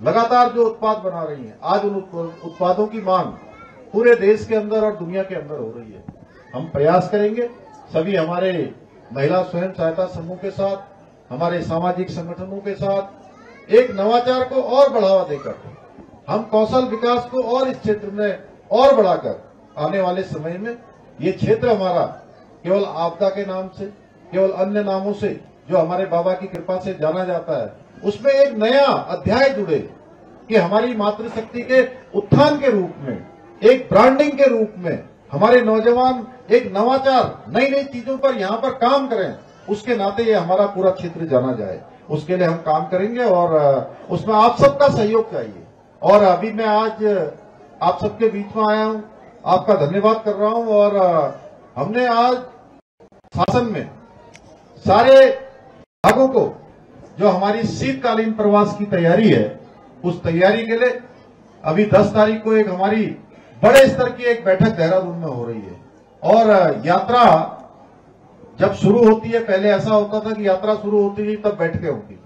लगातार जो उत्पाद बना रही हैं, आज उन उत्पादों की मांग पूरे देश के अंदर और दुनिया के अंदर हो रही है। हम प्रयास करेंगे, सभी हमारे महिला स्वयं सहायता समूह के साथ, हमारे सामाजिक संगठनों के साथ, एक नवाचार को और बढ़ावा देकर, हम कौशल विकास को और इस क्षेत्र में और बढ़ाकर आने वाले समय में ये क्षेत्र हमारा केवल आपदा के नाम से, केवल अन्य नामों से, जो हमारे बाबा की कृपा से जाना जाता है उसमें एक नया अध्याय जुड़े कि हमारी मातृशक्ति के उत्थान के रूप में, एक ब्रांडिंग के रूप में, हमारे नौजवान एक नवाचार नई नई चीज़ों पर यहाँ पर काम करें, उसके नाते ये हमारा पूरा क्षेत्र जाना जाए। उसके लिए हम काम करेंगे और उसमें आप सबका सहयोग चाहिए। और अभी मैं आज आप सबके बीच में आया हूँ, आपका धन्यवाद कर रहा हूँ और हमने आज शासन में सारे भागों को जो हमारी शीतकालीन प्रवास की तैयारी है, उस तैयारी के लिए अभी 10 तारीख को एक हमारी बड़े स्तर की एक बैठक देहरादून में हो रही है। और यात्रा जब शुरू होती है, पहले ऐसा होता था कि यात्रा शुरू होती थी, तब बैठकें होती थी।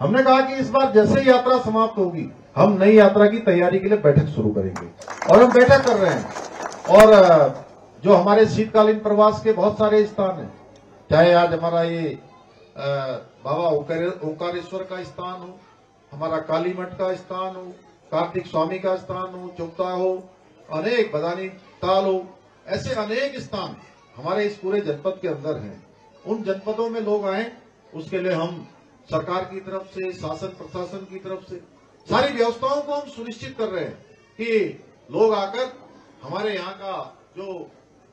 हमने कहा कि इस बार जैसे ही यात्रा समाप्त होगी, हम नई यात्रा की तैयारी के लिए बैठक शुरू करेंगे। और हम बैठक कर रहे हैं। और जो हमारे शीतकालीन प्रवास के बहुत सारे स्थान हैं, चाहे आज हमारा ये बाबा ओंकारे- ओंकारेश्वर का स्थान हो, हमारा काली मठ का स्थान हो, कार्तिक स्वामी का स्थान हो, चौथा हो, अनेक बदानी ताल हो, ऐसे अनेक स्थान हमारे इस पूरे जनपद के अंदर हैं। उन जनपदों में लोग आए, उसके लिए हम सरकार की तरफ़ से, शासन प्रशासन की तरफ़ से, सारी व्यवस्थाओं को हम सुनिश्चित कर रहे हैं कि लोग आकर हमारे यहाँ का जो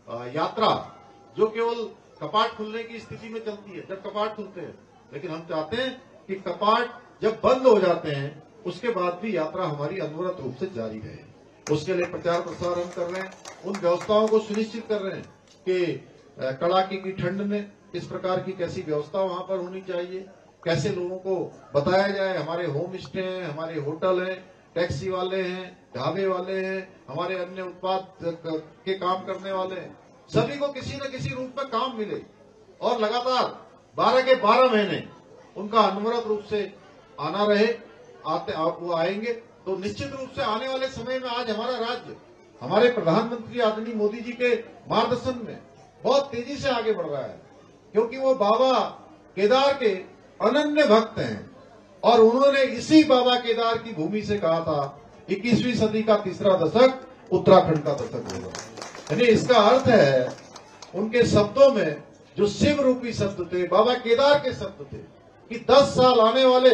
यात्रा, जो केवल कपाट खुलने की स्थिति में चलती है, जब कपाट खुलते हैं लेकिन हम चाहते हैं कि कपाट जब बंद हो जाते हैं, उसके बाद भी यात्रा हमारी अनवरत रूप से जारी रहे। उसके लिए प्रचार प्रसार हम कर रहे हैं, उन व्यवस्थाओं को सुनिश्चित कर रहे हैं कि कड़ाके की ठंड में किस प्रकार की कैसी व्यवस्था वहाँ पर होनी चाहिए, कैसे लोगों को बताया जाए, हमारे होम स्टे हैं, हमारे होटल हैं, टैक्सी वाले हैं, ढाबे वाले हैं, हमारे अन्य उत्पाद के काम करने वाले हैं। सभी को किसी न किसी रूप में काम मिले, और लगातार 12 के 12 महीने उनका अनवरत रूप से आना रहे, आते आप वो आएँगे। तो निश्चित रूप से आने वाले समय में आज हमारा राज्य, हमारे प्रधानमंत्री आदरणीय मोदी जी के मार्गदर्शन में बहुत तेज़ी से आगे बढ़ रहा है, क्योंकि वो बाबा केदार के अनन्य भक्त हैं और उन्होंने इसी बाबा केदार की भूमि से कहा था 21वीं सदी का तीसरा दशक उत्तराखंड का दशक होगा। यानी इसका अर्थ है, उनके शब्दों में जो शिव रूपी शब्द थे, बाबा केदार के शब्द थे, कि 10 साल आने वाले,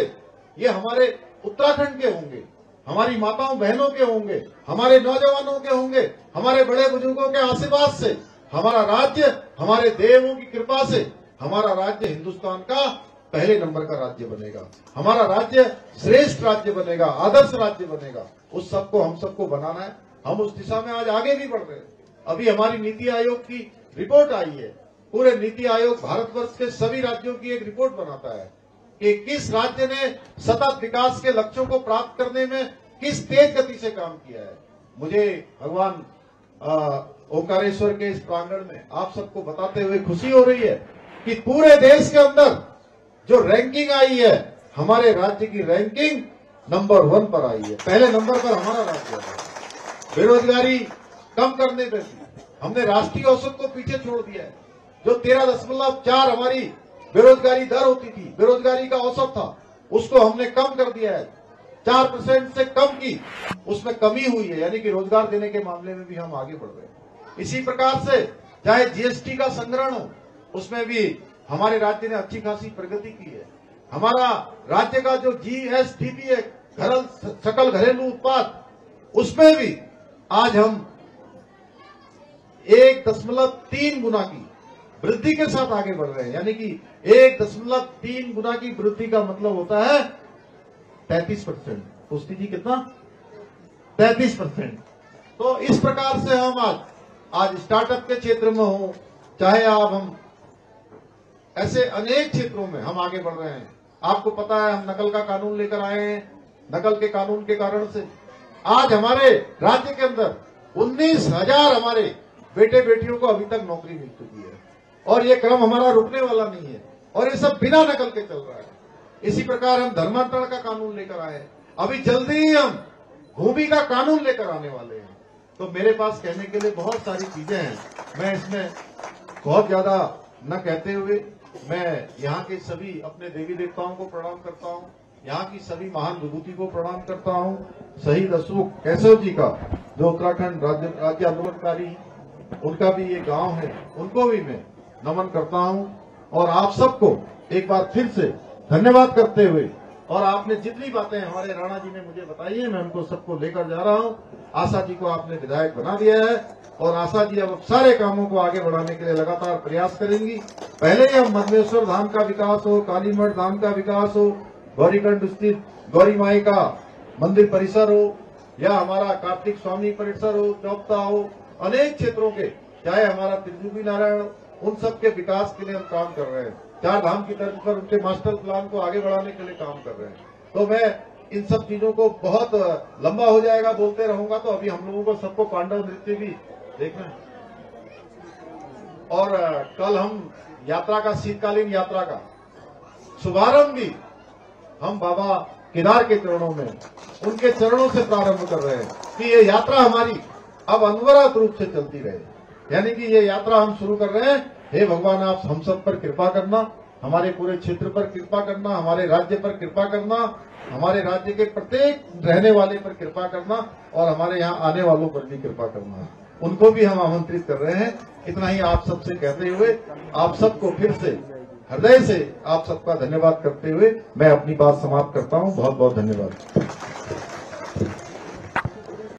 ये हमारे उत्तराखंड के होंगे, हमारी माताओं, बहनों के होंगे, हमारे नौजवानों के होंगे, हमारे बड़े बुज़ुर्गों के आशीर्वाद से, हमारा राज्य, हमारे देवों की कृपा से, हमारा राज्य हिंदुस्तान का पहले नंबर का राज्य बनेगा, हमारा राज्य श्रेष्ठ राज्य बनेगा, आदर्श राज्य बनेगा, उस सबको हम सबको बनाना है, हम उस दिशा में आज आगे भी बढ़ रहे हैं। अभी हमारी नीति आयोग की रिपोर्ट आई है पूरे नीति आयोग भारतवर्ष के सभी राज्यों की एक रिपोर्ट बनाता है कि किस राज्य ने सतत विकास के लक्ष्यों को प्राप्त करने में किस तेज गति से काम किया है। मुझे भगवान ओंकारेश्वर के इस प्रांगण में आप सबको बताते हुए खुशी हो रही है कि पूरे देश के अंदर जो रैंकिंग आई है, हमारे राज्य की रैंकिंग नंबर वन पर आई है। पहले नंबर पर हमारा राज्य है बेरोजगारी कम करने पे भी हमने राष्ट्रीय औसत को पीछे छोड़ दिया है। जो तेरह दशमलव चार हमारी बेरोजगारी दर होती थी, बेरोजगारी का औसत था, उसको हमने कम कर दिया है। चार परसेंट से कम की, उसमें कमी हुई है, यानी कि रोज़गार देने के मामले में भी हम आगे बढ़ रहे हैं। इसी प्रकार से, चाहे जीएसटी का संग्रहण हो, उसमें भी हमारे राज्य ने अच्छी खासी प्रगति की है। हमारा राज्य का जो जीएसडीपी है, घरल, सकल घरेलू उत्पाद, उसमें भी आज हम एक दशमलव तीन गुना की वृद्धि के साथ आगे बढ़ रहे हैं। यानी कि एक दशमलव तीन गुना की वृद्धि का मतलब होता है तैतीस परसेंट। पुष्टि जी, कितना? तैतीस परसेंट। तो इस प्रकार से हम आज आज स्टार्टअप के क्षेत्र में हो, चाहे आप हम ऐसे अनेक क्षेत्रों में हम आगे बढ़ रहे हैं। आपको पता है, हम नकल का कानून लेकर आए हैं, नकल के कानून के कारण से। आज हमारे राज्य के अंदर उन्नीस हज़ार हमारे बेटे बेटियों को अभी तक नौकरी मिल चुकी है। और ये क्रम हमारा रुकने वाला नहीं है। और ये सब बिना नकल के चल रहा है। इसी प्रकार हम धर्मांतरण का कानून लेकर आए अभी जल्दी ही हम भूमि का कानून लेकर आने वाले हैं। तो मेरे पास कहने के लिए बहुत सारी चीज़ें हैं। मैं इसमें बहुत ज़्यादा न कहते हुए मैं यहाँ के सभी अपने देवी देवताओं को प्रणाम करता हूँ। यहाँ की सभी महान विभूति को प्रणाम करता हूँ। शहीद अशोक कैशव जी का जो उत्तराखंड राज्य राज्य आंदोलनकारी उनका भी ये गाँव है, उनको भी मैं नमन करता हूँ और आप सबको एक बार फिर से धन्यवाद करते हुए और आपने जितनी बातें हमारे राणा जी ने मुझे बताई है, मैं उनको सबको लेकर जा रहा हूँ। आशा जी को आपने विधायक बना दिया है और आशा जी अब सारे कामों को आगे बढ़ाने के लिए लगातार प्रयास करेंगी। पहले ही हम मधमेश्वर धाम का विकास हो, कालीमठ धाम का विकास हो गौरीकंड स्थित गौरी माई का मंदिर परिसर हो, या हमारा कार्तिक स्वामी परिसर हो चौपता हो, अनेक क्षेत्रों के, चाहे हमारा त्रिजुगी नारायण उन सब के विकास के लिए हम काम कर रहे हैं। चार धाम की तर्ज पर उनके मास्टर प्लान को आगे बढ़ाने के लिए काम कर रहे हैं। तो मैं इन सब चीज़ों को बहुत लंबा हो जाएगा, बोलते रहूँगा तो अभी हम लोगों को सबको पांडव नृत्य भी देखना और कल हम यात्रा का, शीतकालीन यात्रा का शुभारंभ भी हम बाबा केदार के चरणों में, उनके चरणों से प्रारंभ कर रहे हैं कि ये यात्रा हमारी अब अनवरत रूप से चलती रहे। यानी कि ये यात्रा हम शुरू कर रहे हैं हे भगवान, आप हम सब पर कृपा करना, हमारे पूरे क्षेत्र पर कृपा करना, हमारे राज्य पर कृपा करना, हमारे राज्य के प्रत्येक रहने वाले पर कृपा करना और हमारे यहाँ आने वालों पर भी कृपा करना। उनको भी हम आमंत्रित कर रहे हैं। इतना ही आप सबसे कहते हुए, आप सबको फिर से, हृदय से आप सबका धन्यवाद करते हुए मैं अपनी बात समाप्त करता हूँ। बहुत बहुत धन्यवाद।